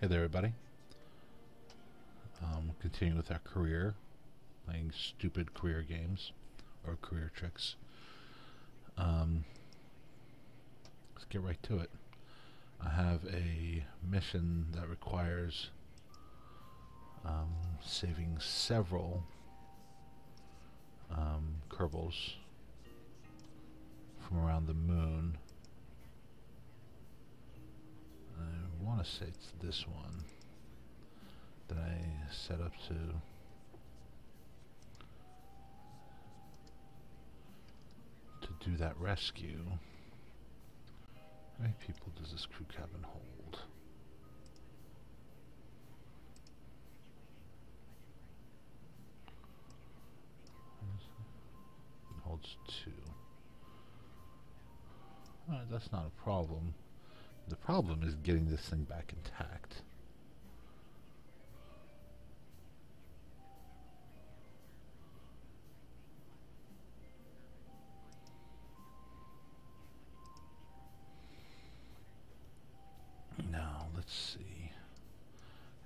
Hey there, everybody. Um, continuing with our career, playing stupid career games or career tricks. Um, let's get right to it. I have a mission that requires um, saving several um, Kerbals from around the moon. I want to say it's this one that I set up to to do that rescue. How many people does this crew cabin hold? It holds two. Alright, that's not a problem. The problem is getting this thing back intact. Now, let's see.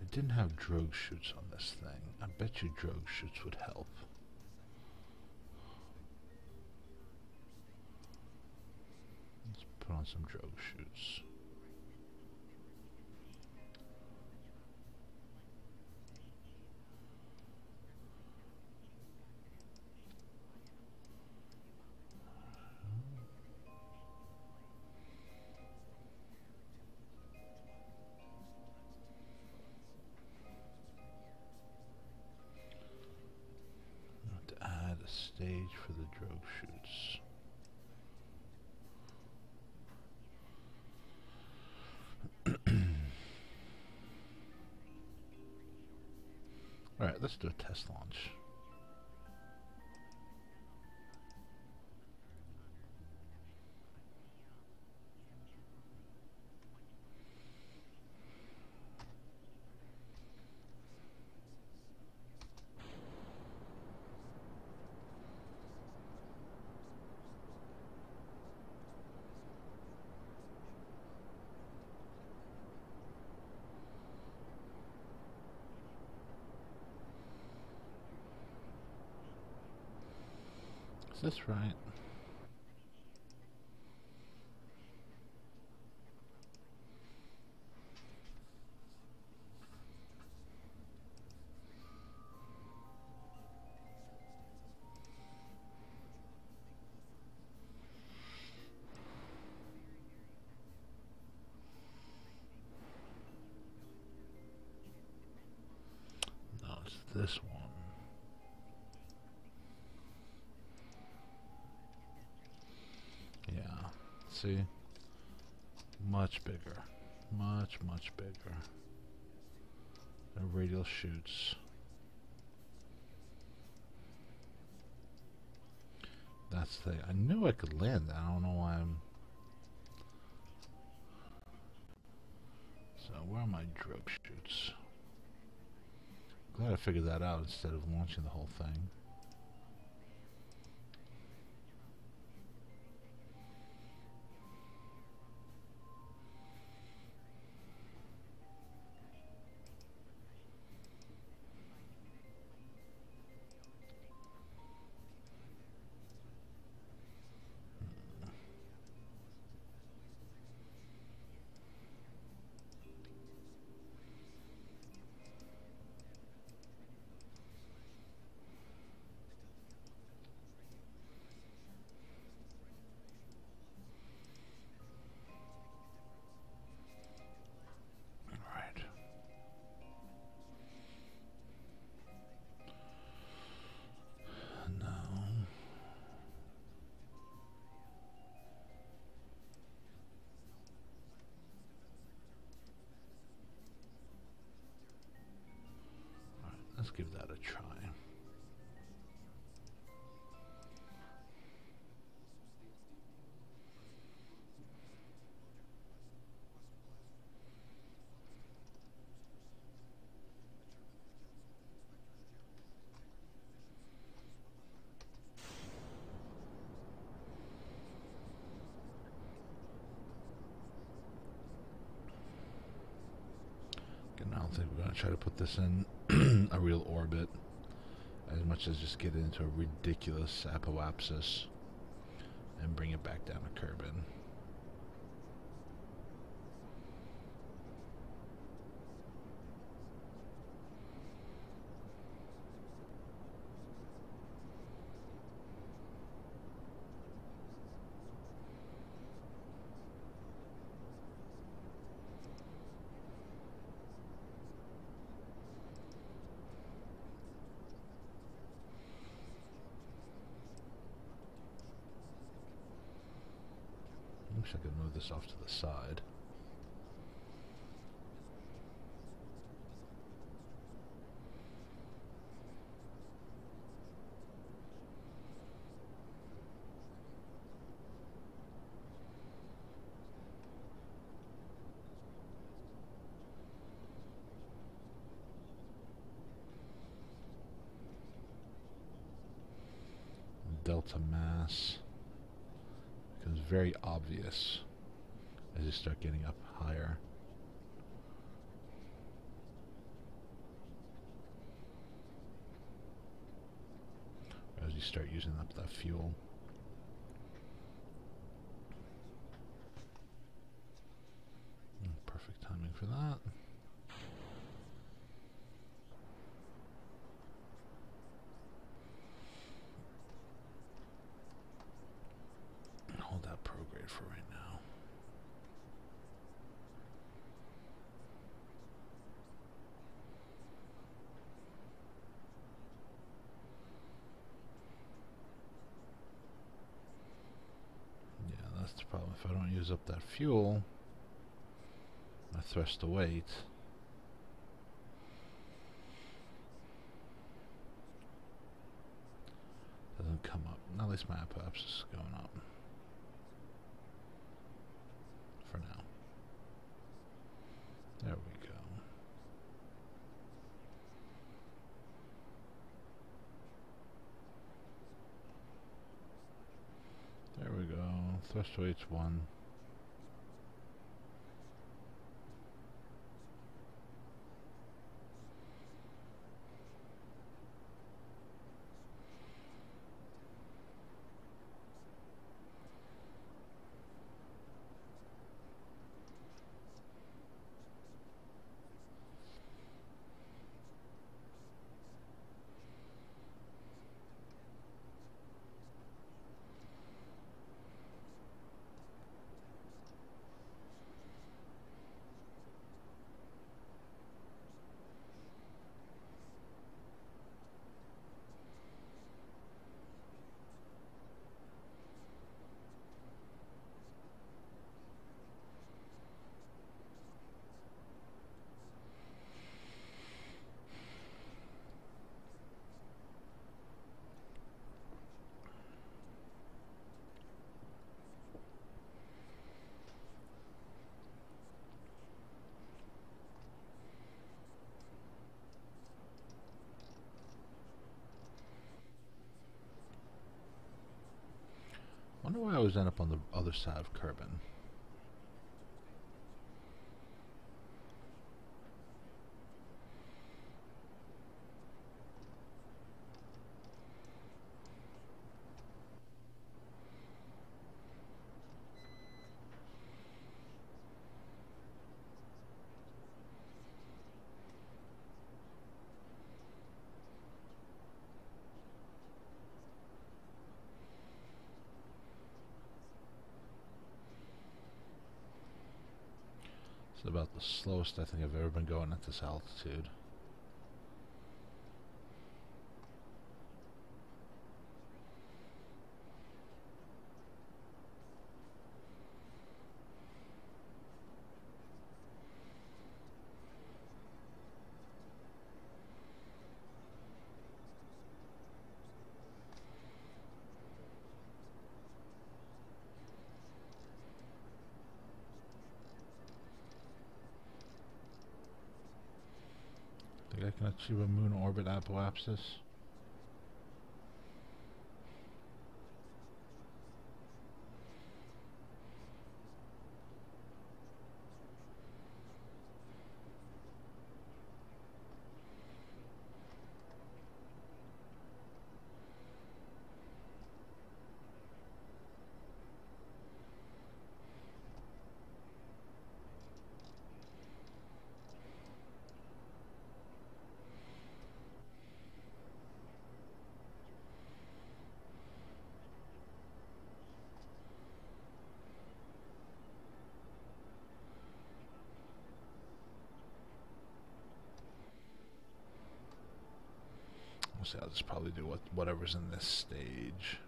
It didn't have drogue chutes on this thing. I bet you drogue chutes would help. Let's put on some drogue chutes. Stage for the drogue chutes. Alright, let's do a test launch. Is this right? Much, bigger. The radial chutes. That's the. I knew I could land. I don't know why I'm. So, where are my drogue chutes? Glad I figured that out instead of launching the whole thing. give that a try. Okay, think we're going to try to put this in a real orbit as much as just get into a ridiculous apoapsis and bring it back down to Kerbin. wish I could move this off to the side. Delta mass becomes very obvious as you start getting up higher. As you start using up that fuel. Perfect timing for that. fuel, my thrust to weight. Doesn't come up. At least my periapsis is going up. For now. There we go. There we go. Thrust rates 1. those end up on the other side of Kerbin. Slowest I think I've ever been going at this altitude. Think I a moon orbit apoapsis. I'll just probably do what whatever's in this stage.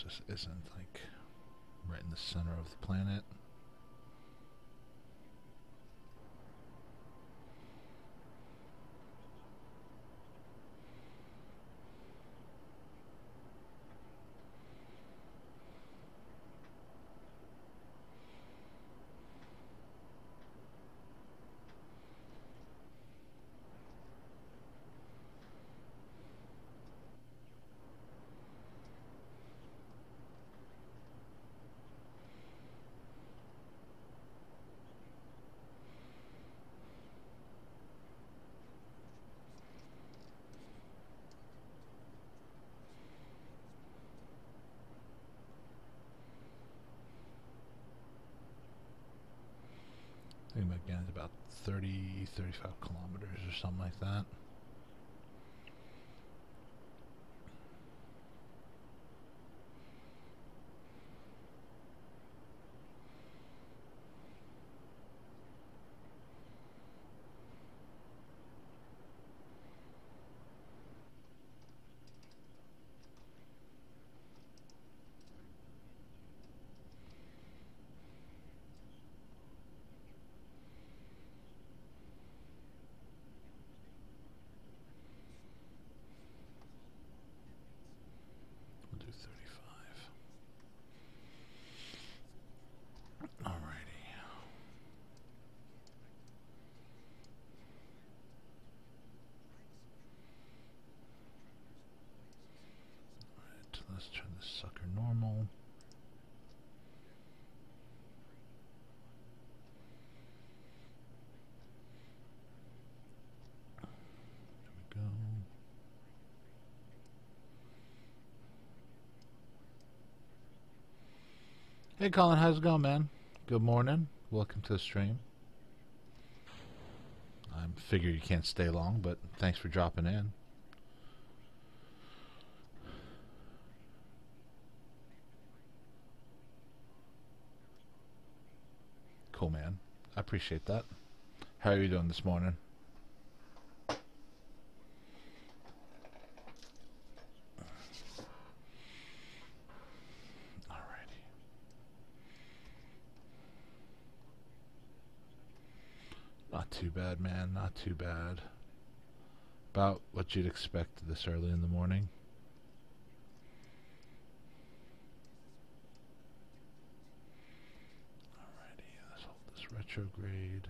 Periapsis isn't like right in the center of the planet. I think again it's about 30, 35 kilometers or something like that. We'll do 35. Alrighty. Alright, let's turn this sucker normal. There we go. Hey Colin, how's it going, man? Good morning. Welcome to the stream. I figure you can't stay long, but thanks for dropping in. Cool, man. I appreciate that. How are you doing this morning? Alrighty. too bad, man. Not too bad. About what you'd expect this early in the morning. Alrighty, let's hold this retrograde.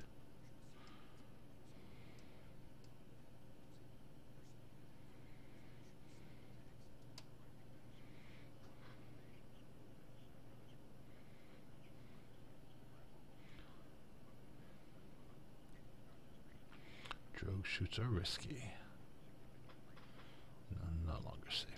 Shoots are risky. No, no longer safe.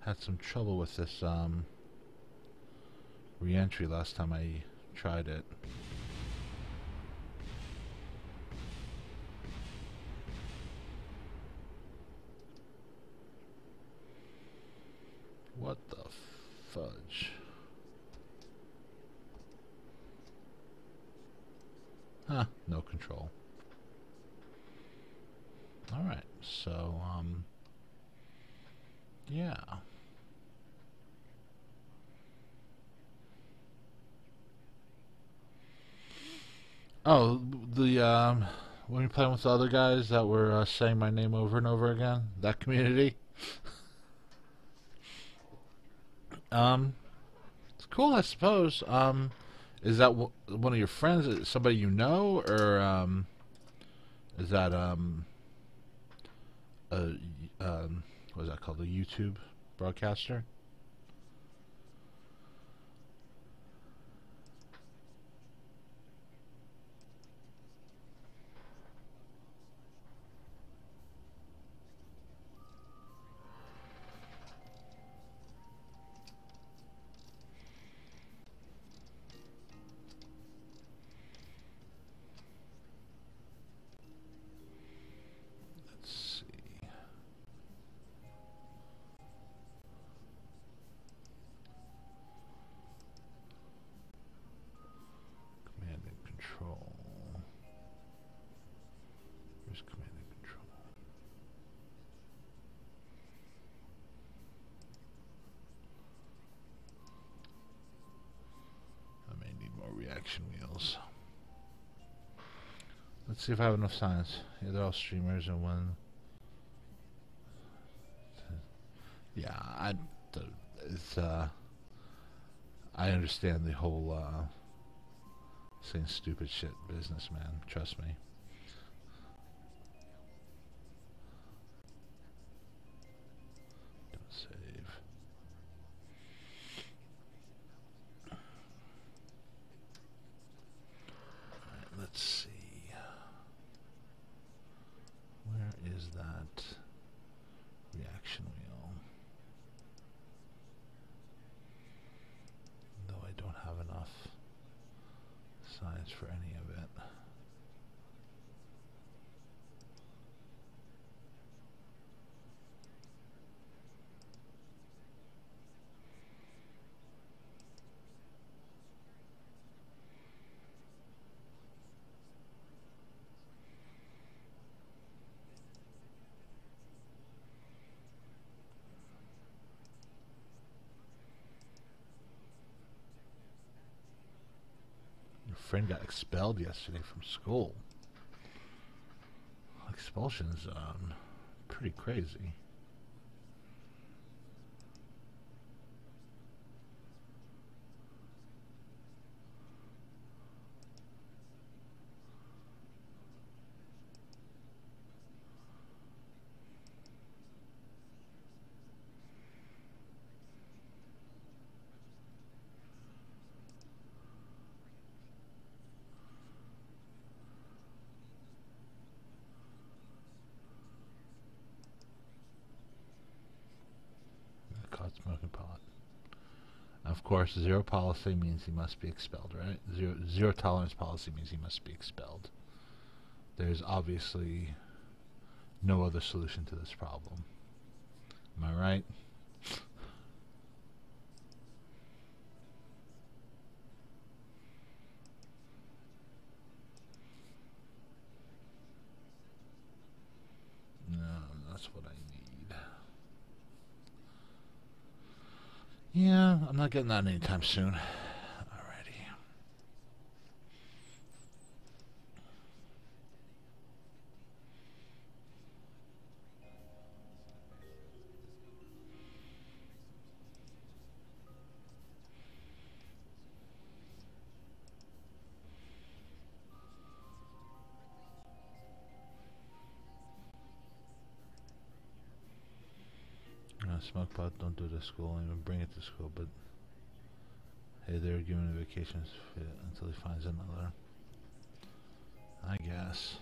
Had some trouble with this um, re-entry last time I tried it. Fudge? Huh, no control. Alright, so, um, yeah. Oh, the, um, when you're playing with the other guys that were uh, saying my name over and over again, that community. Um, it's cool, I suppose. Um, is that one of your friends? Somebody you know, or um, is that um, a um, what is that called? A YouTube broadcaster? See if I have enough science. Yeah, they're all streamers and one. Yeah, I. It's uh. I understand the whole uh. Saying stupid shit business, man. Trust me. Don't save. Alright, let's see. Where is that reaction wheel? Though I don't have enough science for any of it. Your friend got expelled yesterday from school. Expulsion's um pretty crazy. Caught smoking pot. Of course, zero policy means he must be expelled, right? Zero, zero tolerance policy means he must be expelled. There's obviously no other solution to this problem. Am I right? Yeah, I'm not getting that anytime soon. Smoke pot, don't do it at school, even bring it to school, but hey, they're giving him vacations until he finds another. I guess.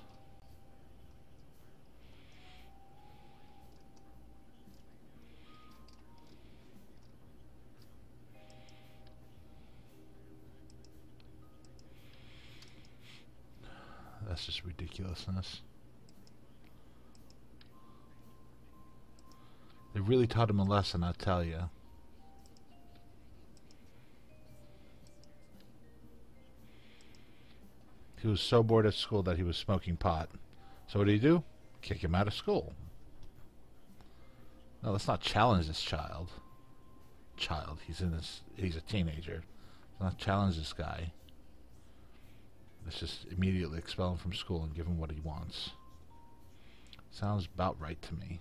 That's just ridiculousness. Really taught him a lesson, I tell you. He was so bored at school that he was smoking pot. So what did he do? Kick him out of school. No, let's not challenge this child. Child, he's in this. He's a teenager. Let's not challenge this guy. Let's just immediately expel him from school and give him what he wants. Sounds about right to me.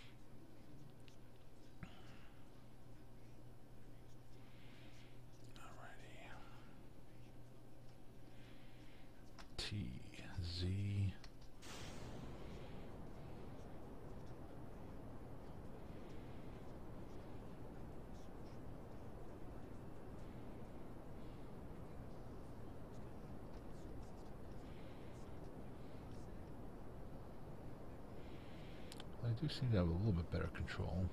seem to have a little bit better control.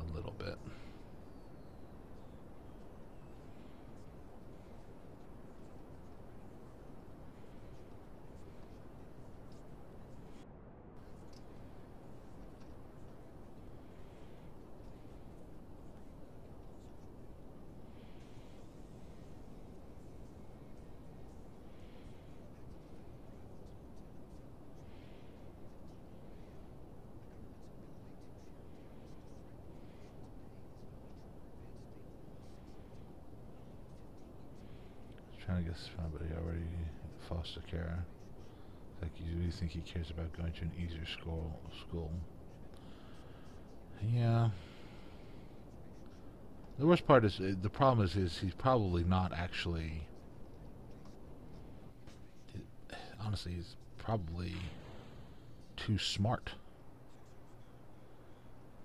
A little bit. Trying guess somebody already foster care. Like you really think he cares about going to an easier school school. Yeah. The worst part is uh, the problem is is he's probably not actually honestly he's probably too smart.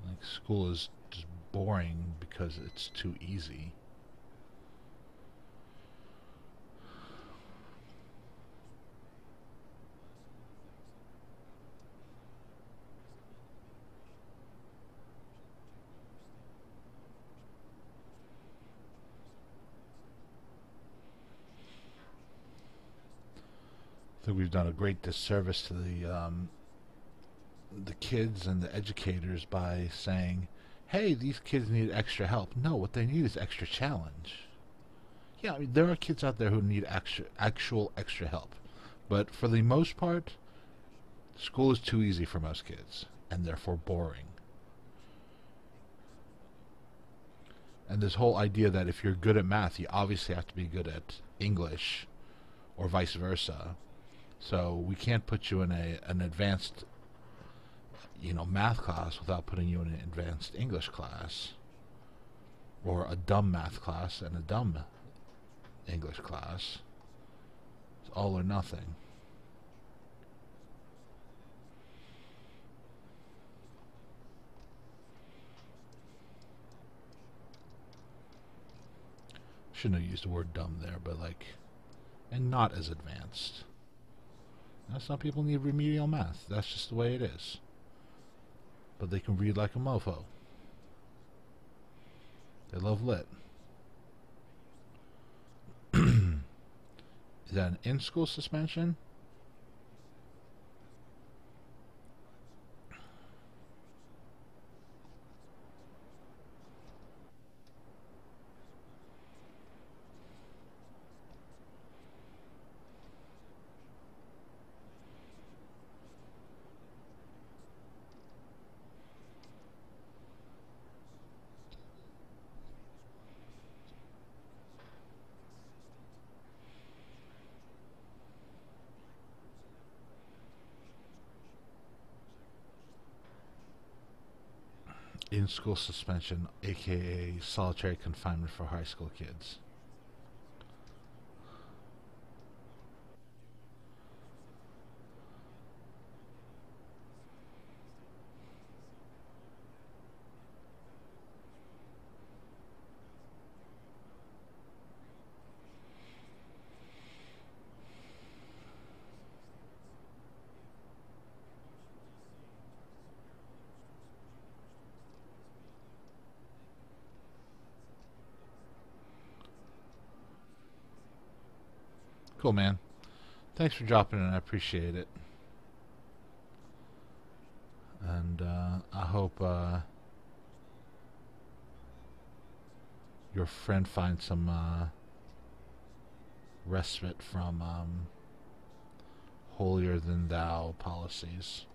Like school is just boring because it's too easy. I think we've done a great disservice to the um, the kids and the educators by saying, "Hey, these kids need extra help." No, what they need is extra challenge. Yeah, I mean, there are kids out there who need extra, actual extra help, but for the most part, school is too easy for most kids, and therefore boring. And this whole idea that if you're good at math, you obviously have to be good at English, or vice versa. So we can't put you in a an advanced, you know, math class without putting you in an advanced English class, or a dumb math class and a dumb English class. It's all or nothing. Shouldn't have used the word dumb there, but like, and not as advanced. Now, some people need remedial math. That's just the way it is. But they can read like a mofo. They love lit. is that an in-school suspension? In school suspension, aka solitary confinement for high school kids. Cool, man. Thanks for dropping in. I appreciate it. And uh, I hope uh, your friend finds some uh, respite from um, holier than thou policies.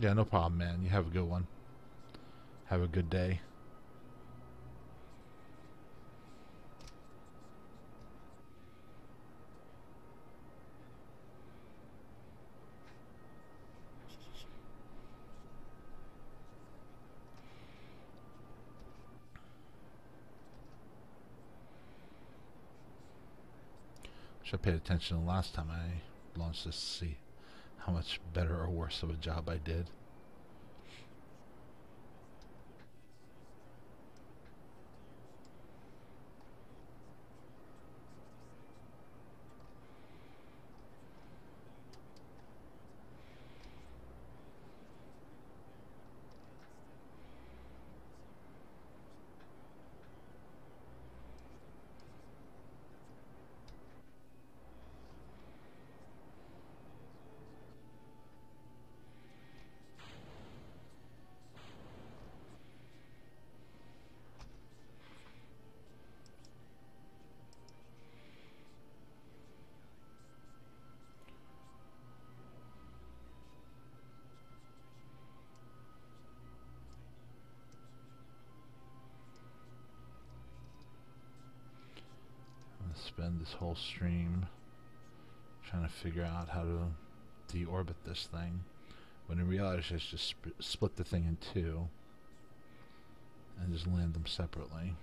Yeah, no problem, man. You have a good one. Have a good day. Should have paid attention the last time I launched this to see how much better or worse of a job I did. Whole stream trying to figure out how to deorbit this thing when in reality I should just sp split the thing in two and just land them separately.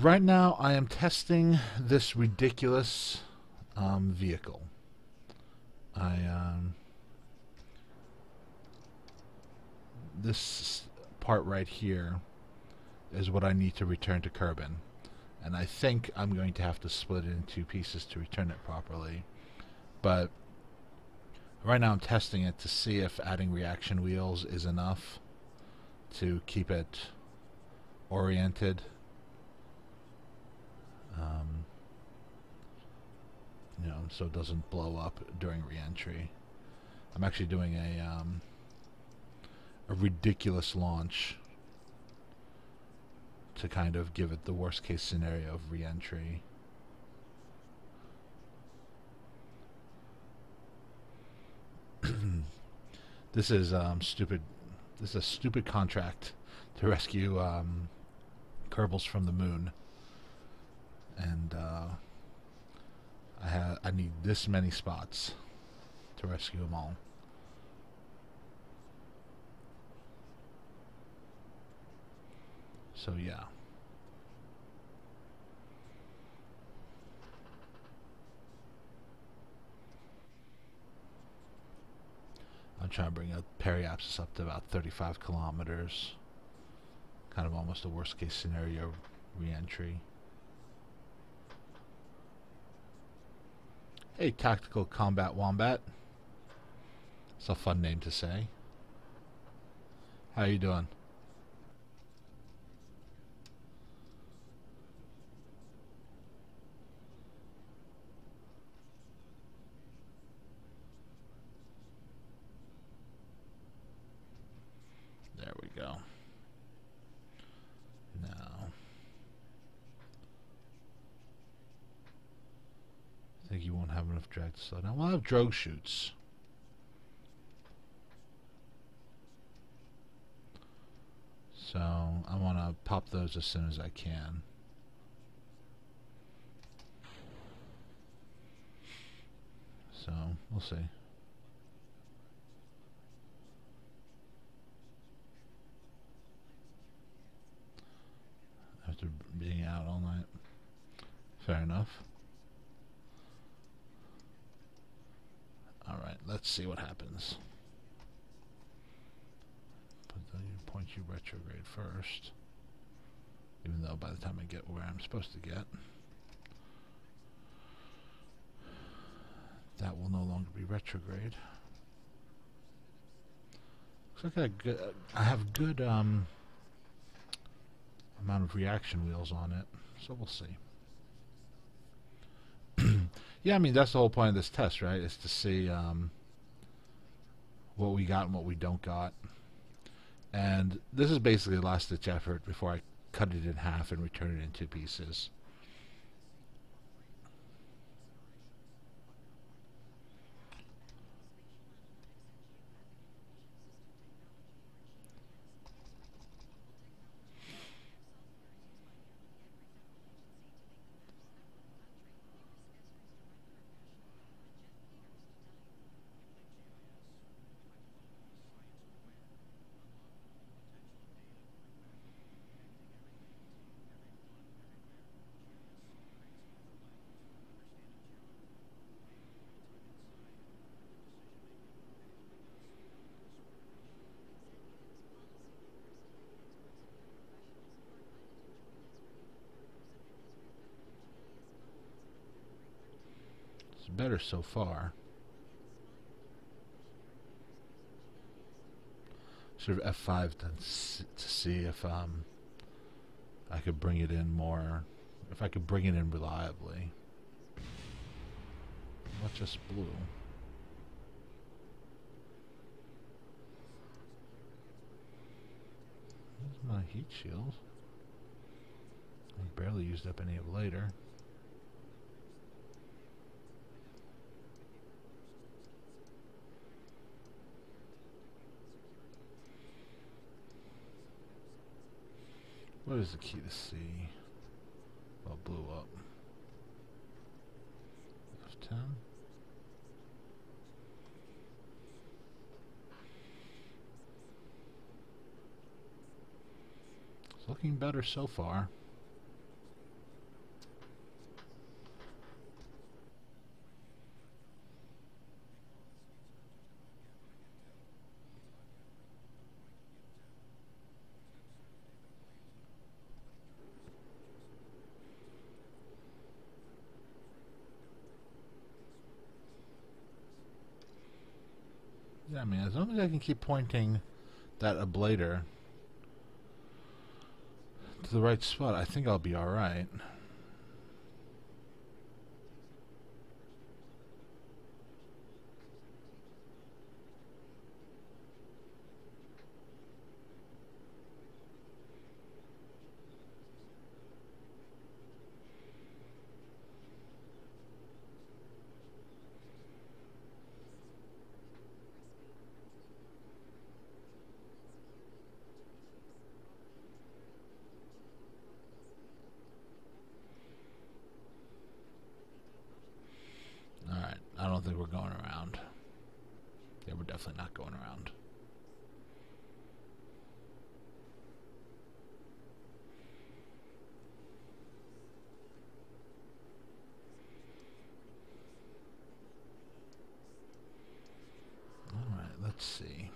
Right now I am testing this ridiculous um, vehicle. I um, this part right here is what I need to return to Kerbin. And I think I'm going to have to split it into pieces to return it properly. But right now I'm testing it to see if adding reaction wheels is enough to keep it oriented um, you know, so it doesn't blow up during reentry. I'm actually doing a um, a ridiculous launch to kind of give it the worst case scenario of reentry. this is um, stupid. This is a stupid contract to rescue um, Kerbals from the moon and uh, I have I need this many spots to rescue them all. So yeah. I'm trying to bring a periapsis up to about 35 kilometers. Kind of almost a worst case scenario re-entry. Hey, Tactical Combat Wombat. It's a fun name to say. How are you doing? go. Now, I think you won't have enough drag to slow down. We'll have drogue chutes. So I want to pop those as soon as I can. So we'll see. After being out all night. Fair enough. Alright, let's see what happens. Put the point you retrograde first. Even though by the time I get where I'm supposed to get, that will no longer be retrograde. Looks like I, good, I have good um, amount of reaction wheels on it, so we'll see. Yeah, I mean that's the whole point of this test, right? Is to see um, what we got and what we don't got. And this is basically a last ditch effort before I cut it in half and return it in two pieces. better so far. Sort of F5 to, to see if um, I could bring it in more, if I could bring it in reliably. Not just? There's my heat shield. I barely used up any of later. What is the key to C? Well, blew up. F10. It's looking better so far. Yeah, I mean, as long as I can keep pointing that ablator to the right spot, I think I'll be alright. Let's see.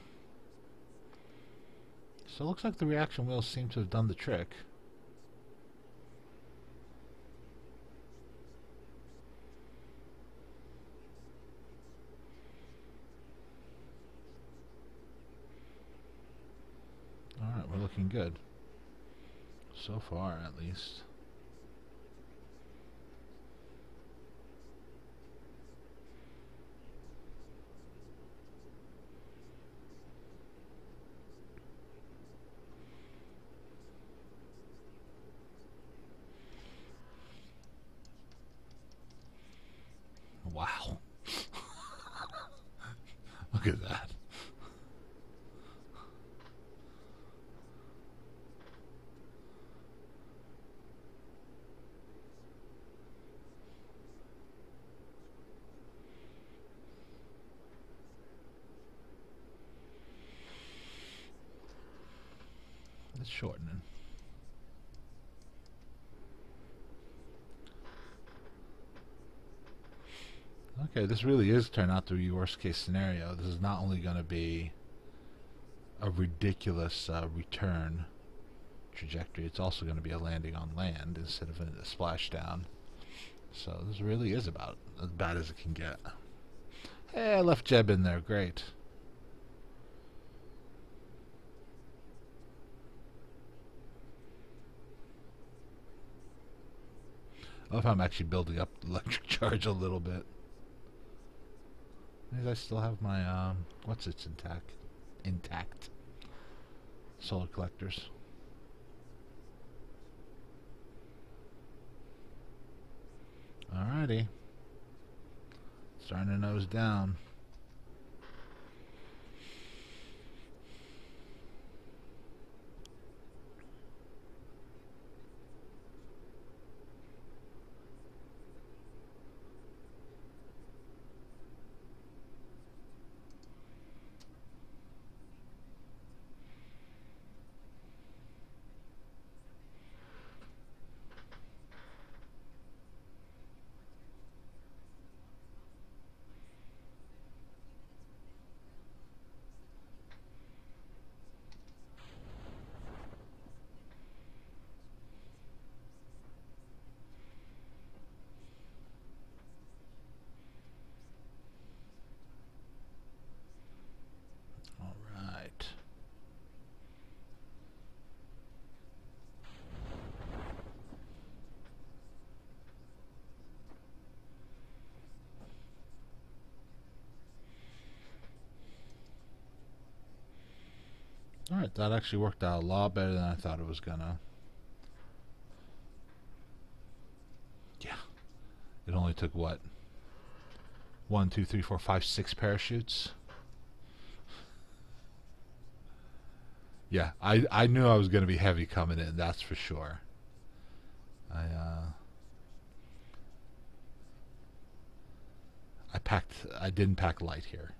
So it looks like the reaction wheels seem to have done the trick. Alright, we're looking good. So far, at least. It's shortening. Okay, this really is turn out to be worst case scenario. This is not only going to be a ridiculous uh, return trajectory, it's also going to be a landing on land instead of a, a splashdown. So this really is about as bad as it can get. Hey, I left Jeb in there. Great. I love how I'm actually building up electric charge a little bit. I still have my, um, what's its intact? Intact. Solar collectors. Alrighty. Starting to nose down. Alright, that actually worked out a lot better than I thought it was gonna. Yeah. It only took what? One, two, three, four, five, six parachutes? Yeah, I, I knew I was to be heavy coming in, that's for sure. I, uh... I packed, I didn't pack light here.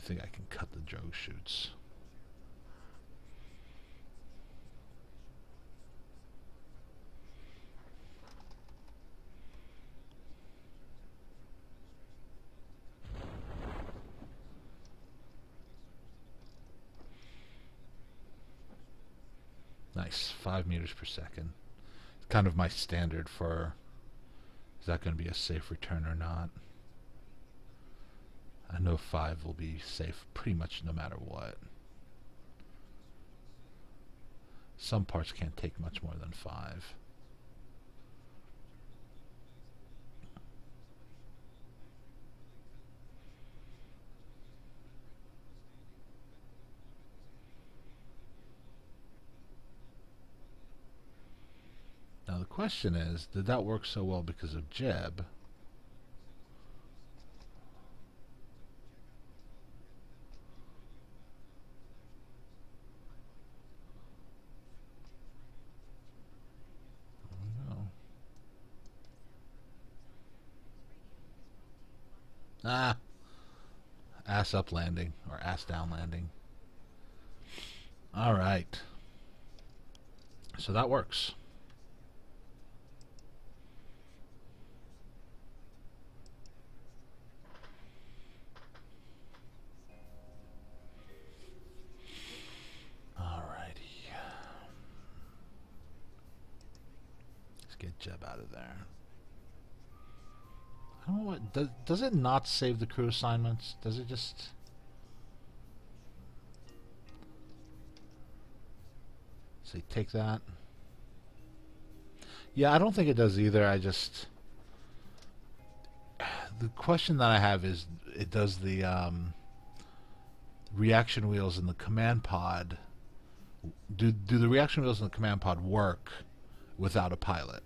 I think I can cut the drogue chutes. Nice, five meters per second. It's kind of my standard for is that going to be a safe return or not. I know 5 will be safe pretty much no matter what. Some parts can't take much more than 5. Now the question is, did that work so well because of Jeb? Ass up landing, or ass down landing. Alright. So that works. Alrighty. Let's get Jeb out of there. Don't know what does does it not save the crew assignments? Does it just say take that? Yeah, I don't think it does either. I just the question that I have is it does the um, reaction wheels in the command pod do do the reaction wheels in the command pod work without a pilot?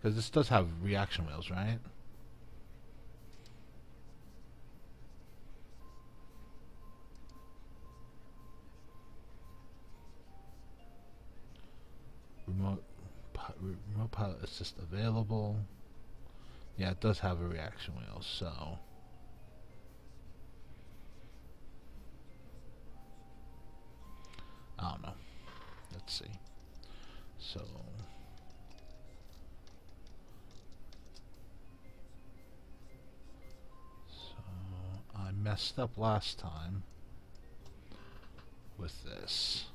Because this does have reaction wheels, right? Remote remote pilot assist available Yeah, it does have a reaction wheel, so... I don't know. Let's see. So... So, I messed up last time with this.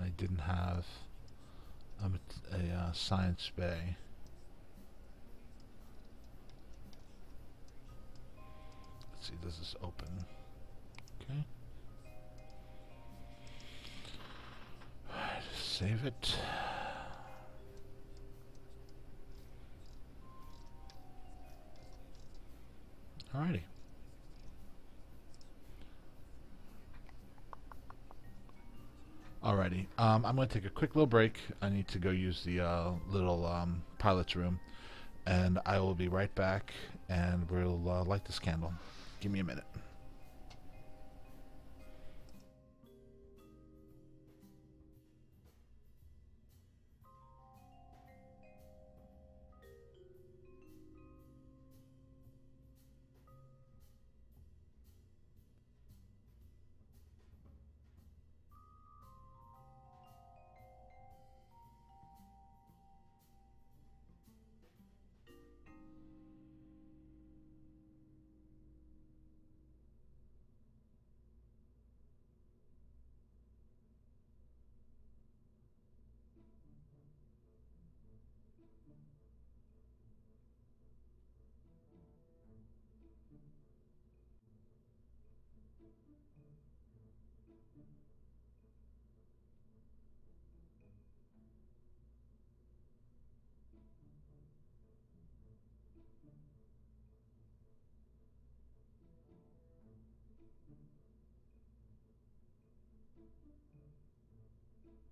I didn't have a, a uh, science bay. Let's see, does this open? Okay. Save it. Alrighty. Alrighty. Um, I'm going to take a quick little break. I need to go use the uh, little um, pilot's room. And I will be right back and we'll uh, light this candle. Give me a minute.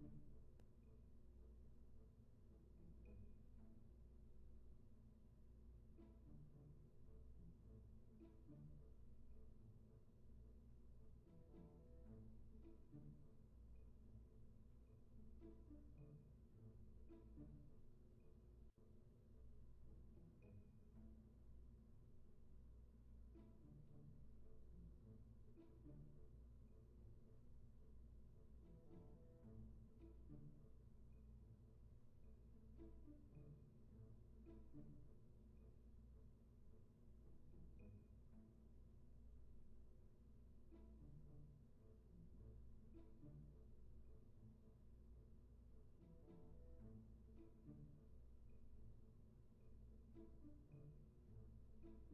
Alright,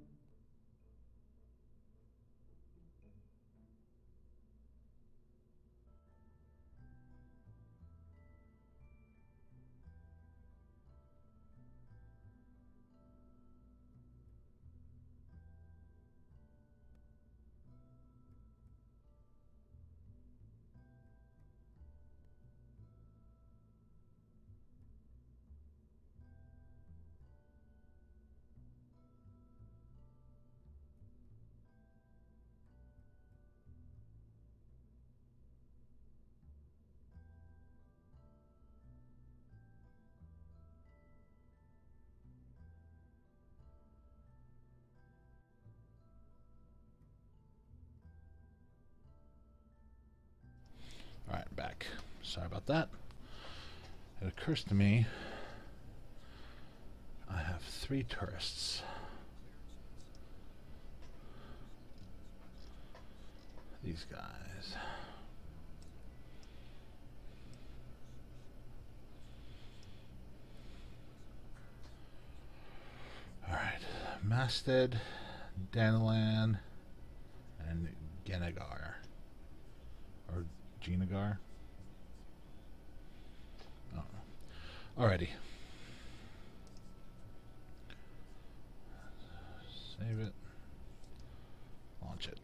back. Sorry about that. It occurs to me I have three tourists. These guys. Alright. Masted, Danalan, and Genegar. Or Genegar. Alrighty. Save it. Launch it.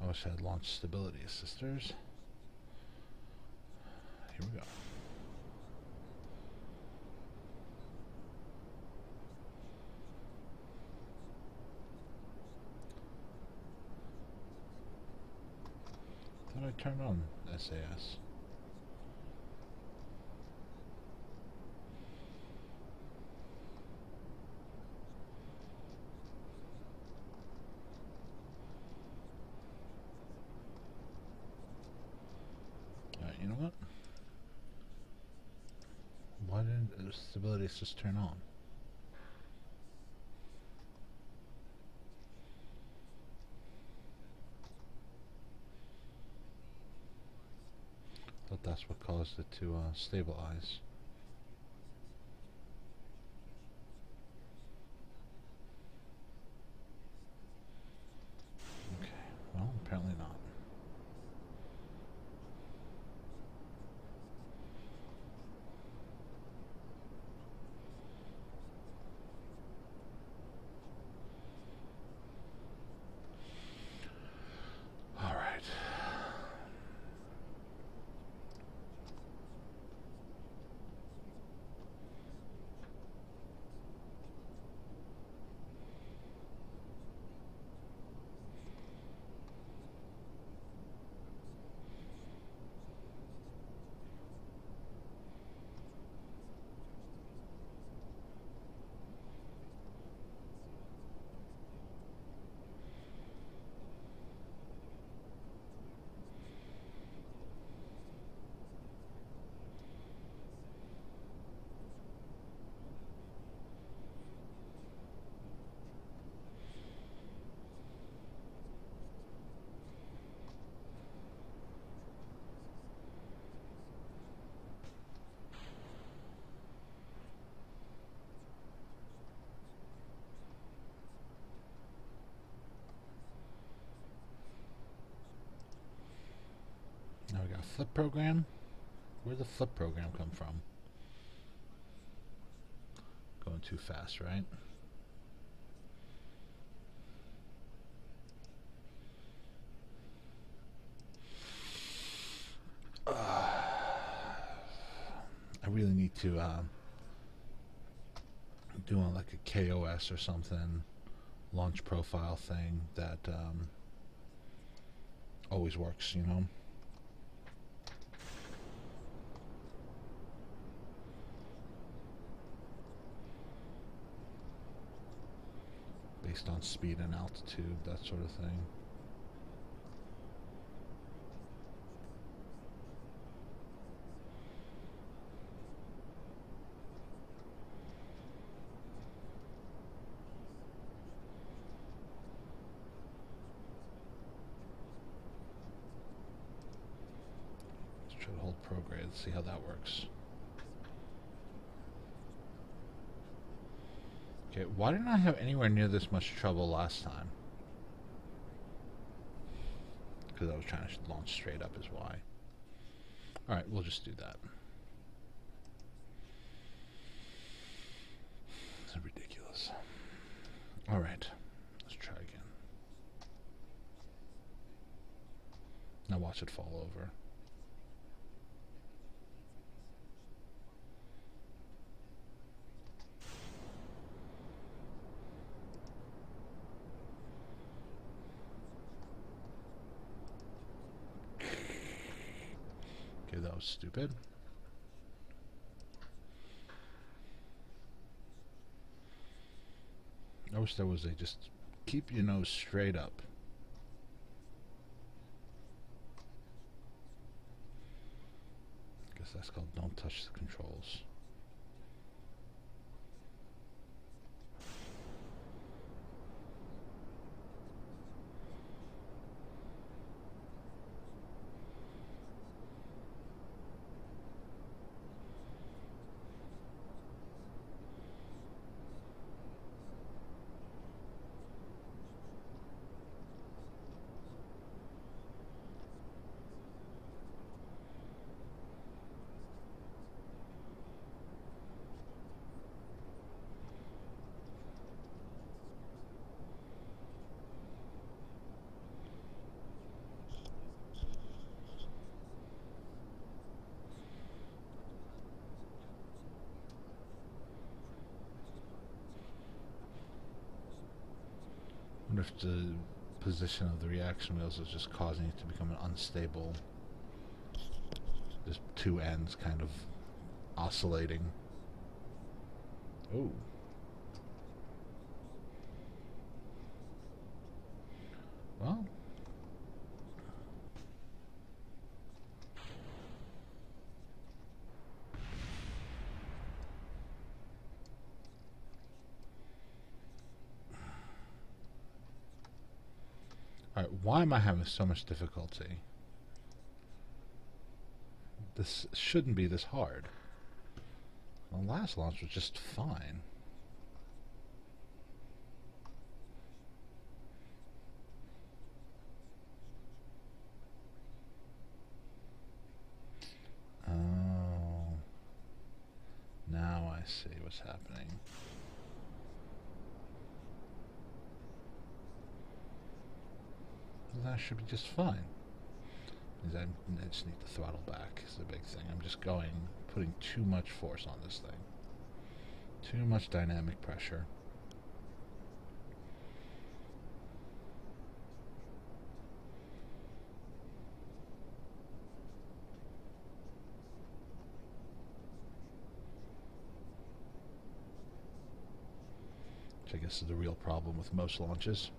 I wish I had launched stability assisters. Here we go. Turn on SAS? You know what? Why didn't the stability just turn on? Thought that's what caused it to uh, stabilize. Okay, well, apparently not. All right. Now we got a flip program. Where'd the flip program come from? Going too fast, right? I really need to uh, do a, like a KOS or something, launch profile thing that um, always works, you know. Based on speed and altitude, that sort of thing. Let's try to hold prograde, see how that works. Okay, why didn't I have anywhere near this much trouble last time? Because I was trying to launch straight up is why. Alright, we'll just do that. Ridiculous. Alright, let's try again. Now watch it fall over. Stupid. I wish there was a just keep your nose straight up. Guess that's called don't touch the controls. The position of the reaction wheels is just causing it to become an unstable. Just two ends kind of oscillating. Oh. Well, Alright, why am I having so much difficulty? This shouldn't be this hard. The last launch was just fine. Oh. Now I see what's happening. That should be just fine. I just need to throttle back is the big thing. I'm just going, putting too much force on this thing. Too much dynamic pressure. Which I guess is the real problem with most launches.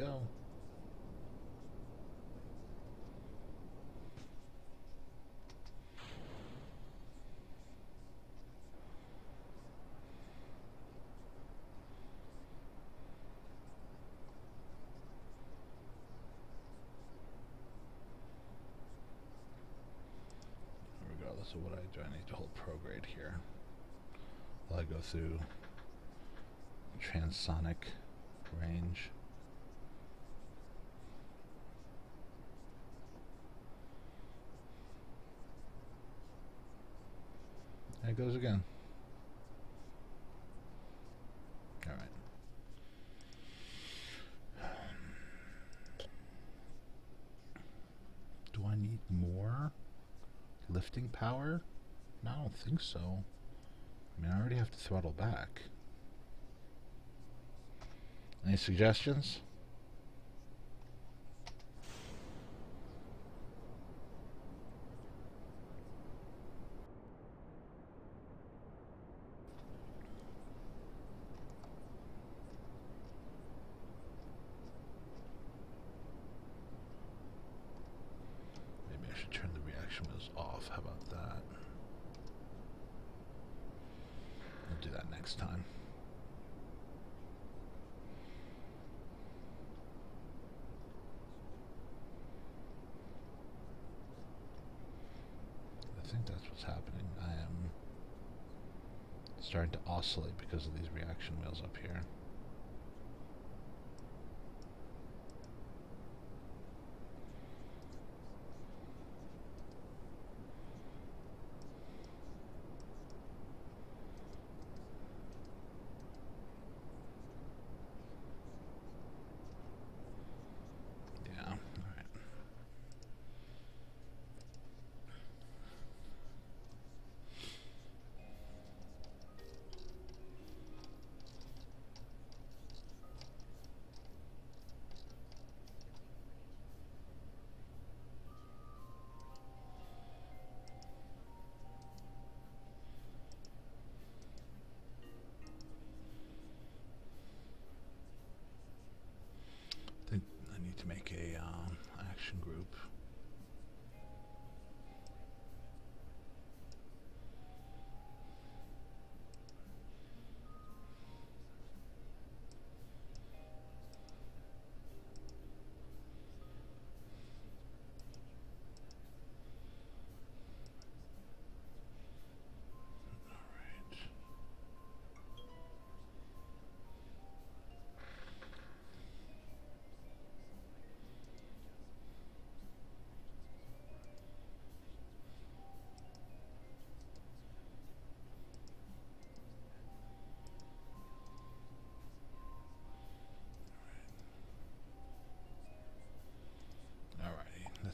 go. regardless of what I do, I need to hold prograde here while I go through transonic range. There it goes again. Alright. Do I need more lifting power? No, I don't think so. I mean, I already have to throttle back. Any suggestions?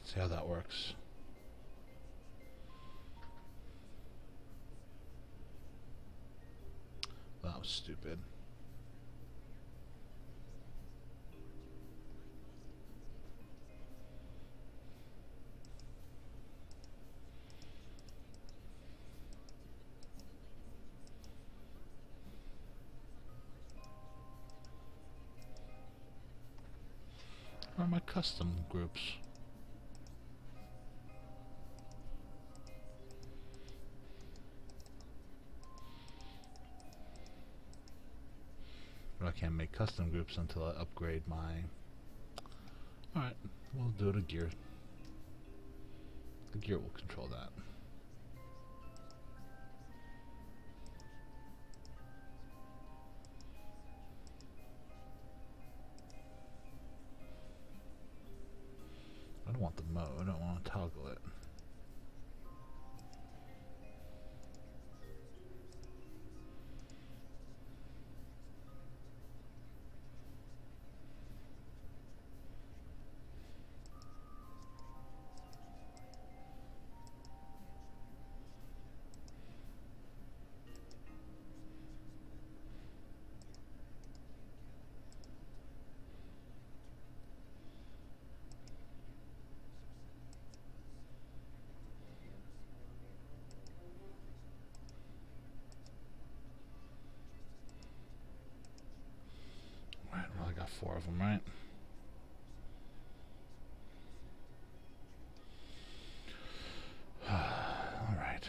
See how that works. That was stupid. Are my custom groups? Can't make custom groups until I upgrade my... Alright, we'll do it a gear. The gear will control that. I don't want the mode, I don't want to toggle it. Four of them, right? All right.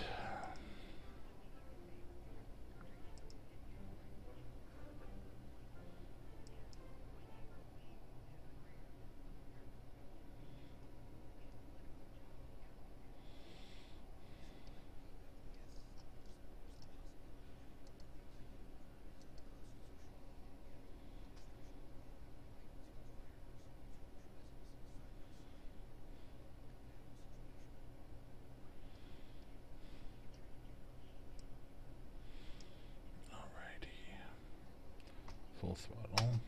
Alrighty. Full throttle.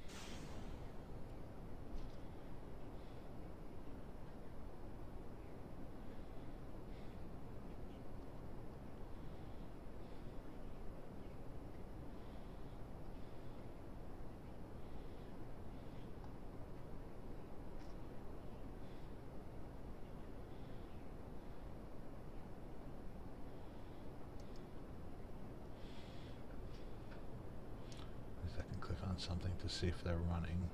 At least I something to see if they're running.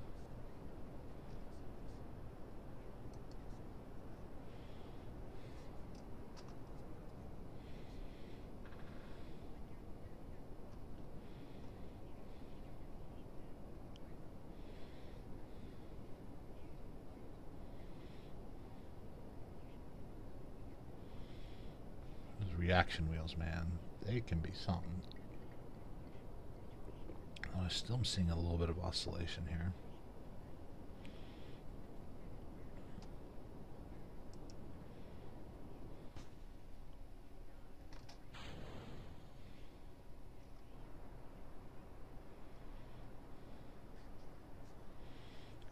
Those reaction wheels, man, they can be something. I still am seeing a little bit of oscillation here.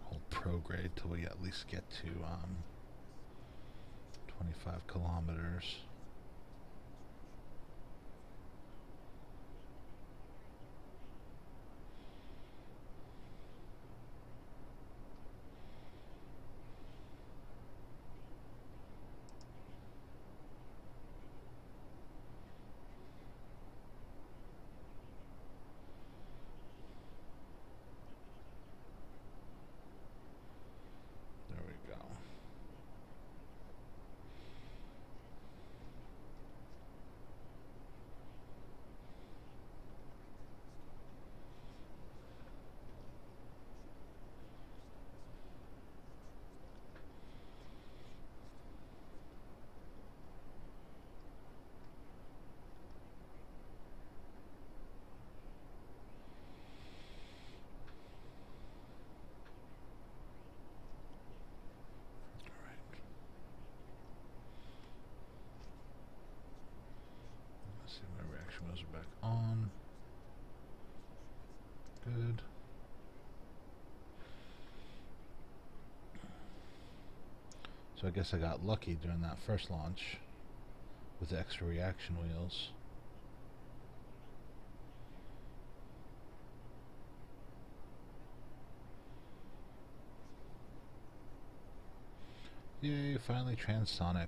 Hold prograde till we at least get to um, 25 kilometers. There we go. Alright. Let's see, my reaction wheels are back on. Good. So I guess I got lucky during that first launch with the extra reaction wheels. Yay, finally transonic.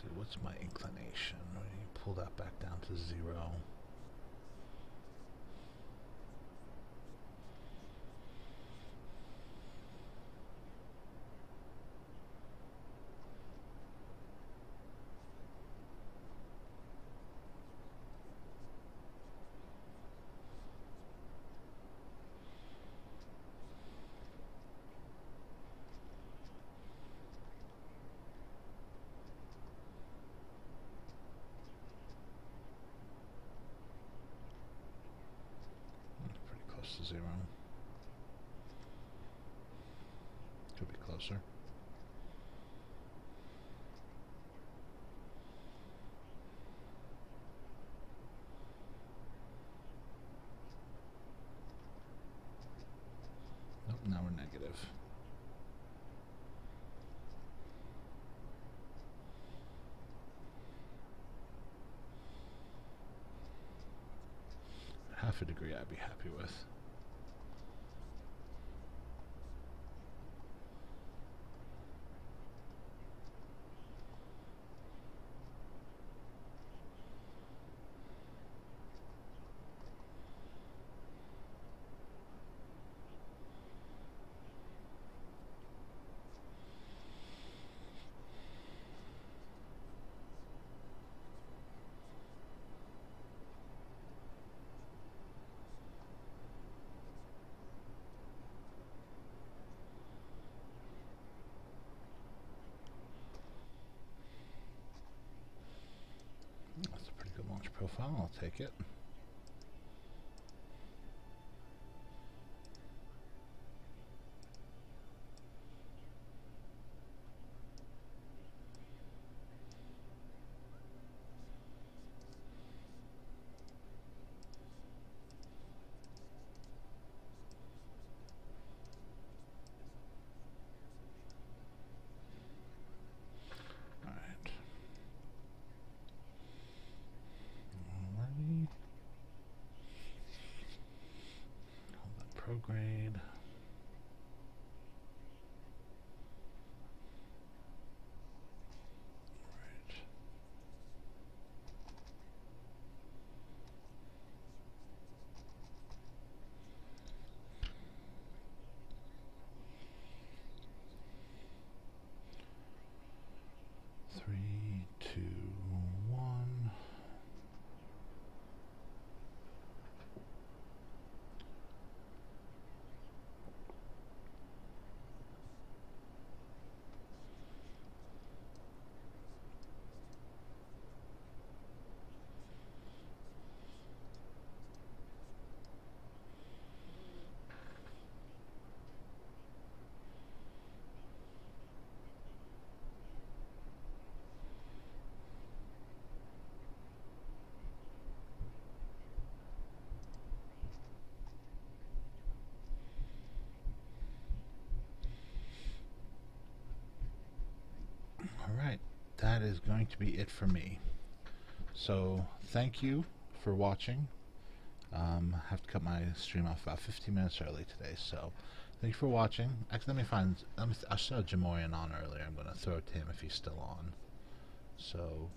see, what's my inclination? Pull that back down to zero. To zero. Could be closer. Nope, now we're negative. Half a degree I'd be happy with. That's a pretty good launch profile. I'll take it. Alright. Alrighty. Hold that prograde. Right. Three, two, one. Alright, that is going to be it for me. So, thank you for watching. Um, I have to cut my stream off about 15 minutes early today, so thank you for watching. Actually, let me find. Let me I saw Jamoyan on earlier. I'm going to throw it to him if he's still on. So,